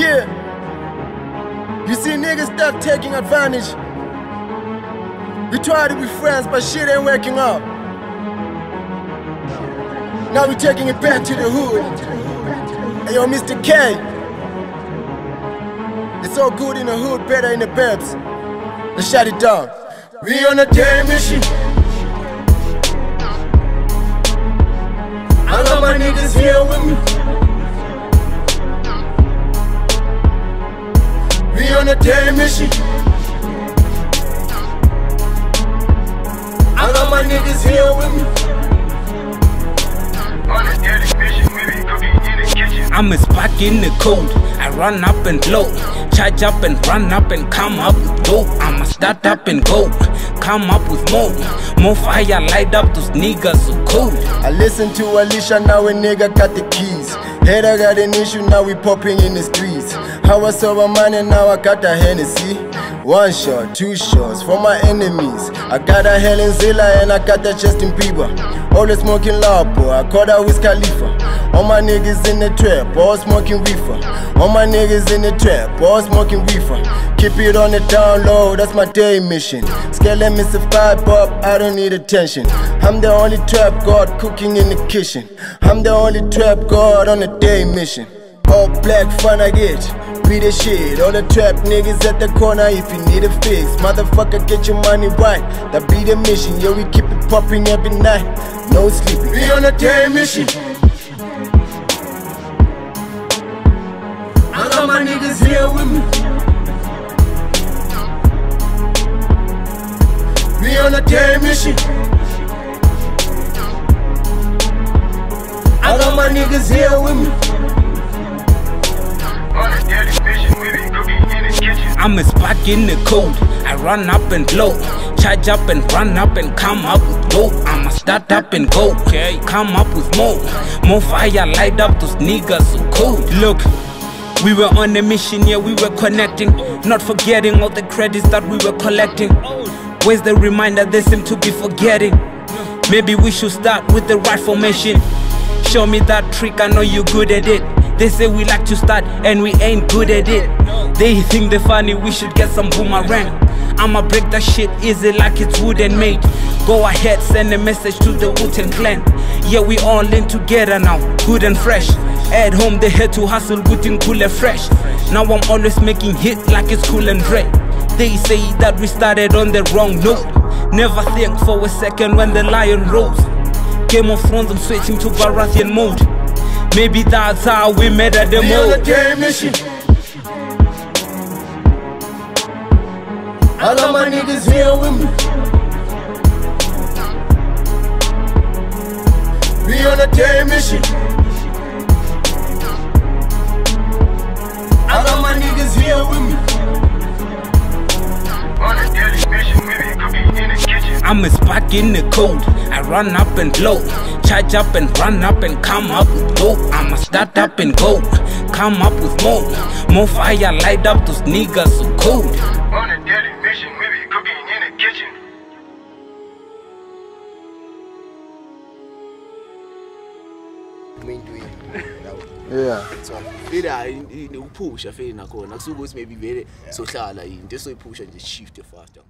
Yeah. You see niggas stop taking advantage. We try to be friends, but shit ain't working out. Now we taking it back to the hood. Hey yo, Mr. K. It's all good in the hood, better in the burbs. Let's shut it down. We on a damn mission. I got my niggas here with me. We on a damn mission. I got my niggas here with me. On a daily mission, we be cooking in the kitchen. I'm a spark in the cold. I run up and blow. Charge up and run up and come up with dope. I'ma start up and go. Come up with more. More fire light up those niggas so cold. I listen to Alicia, now a nigga got the keys. Head I got an issue, now we popping in the streets. I saw my money, now I got a Hennessy. One shot, two shots for my enemies. I got a Helen Zilla and I got a Justin Bieber. Always smoking loud, boy. I caught a Wiz Khalifa. All my niggas in the trap, all smoking reefer. All my niggas in the trap, all smoking reefer. Keep it on the down low, that's my day mission. Scale me five Bob, I don't need attention. I'm the only trap god cooking in the kitchen. I'm the only trap god on a day mission. All black fun I get, be the shit. All the trap niggas at the corner if you need a fix. Motherfucker, get your money right. That be the mission. Yeah, we keep it popping every night. No sleeping. We on a day mission. I got my niggas here with me. We on a day mission. I got my niggas here with me. A spark in the cold. I run up and blow. Charge up and run up and come up with dope. I'ma start up and go. Come up with more. More fire light up those niggas so cold. Look. We were on a mission, yeah, we were connecting. Not forgetting all the credits that we were collecting. Where's the reminder they seem to be forgetting? Maybe we should start with the right formation. Show me that trick, I know you're good at it. They say we like to start and we ain't good at it. They think they're funny, we should get some boomerang. I'ma break that shit easy like it's wooden made. Go ahead, send a message to the Wu-Tang Clan. Yeah, we all in together now, good and fresh. At home, they had to hustle, and cool and fresh. Now I'm always making hit like it's cool and red. They say that we started on the wrong note. Never think for a second when the lion rose. Game of Thrones, I'm switching to Baratheon mode. Maybe that's how we met at the We on a mode. mission. I got my niggas here with me. We on a day mission. I got my niggas here with me. On a daily mission, we be cooking in the kitchen. I'm a spark in the cold. I run up and blow. Charge up and run up and come up with dope. I'ma start up and go. Come up with more. More fire light up those niggas so cold. On a daily mission, we be cooking in the kitchen. Yeah. so vele hayi uphusha feni nakhona kusuke ukuthi maybe vele sohlala into esoyiphusha nje shift faster